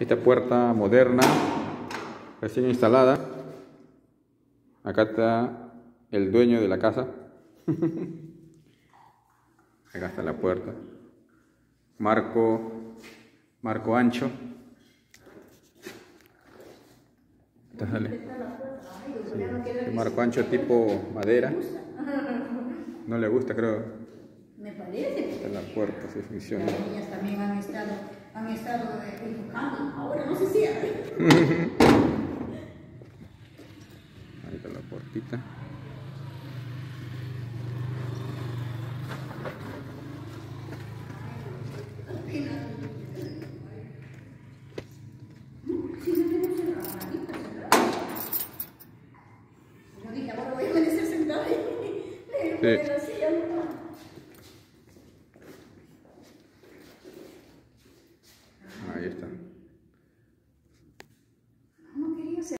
Esta puerta moderna, recién instalada. Acá está el dueño de la casa. Acá está la puerta. Marco, marco ancho. Dale. Marco ancho tipo madera. No le gusta, creo. Me parece. Está la puerta, sí funciona. Las niñas también han estado, han estado educando. Ahora no se cierra. Ahí está la puertita. Yo Ahí está.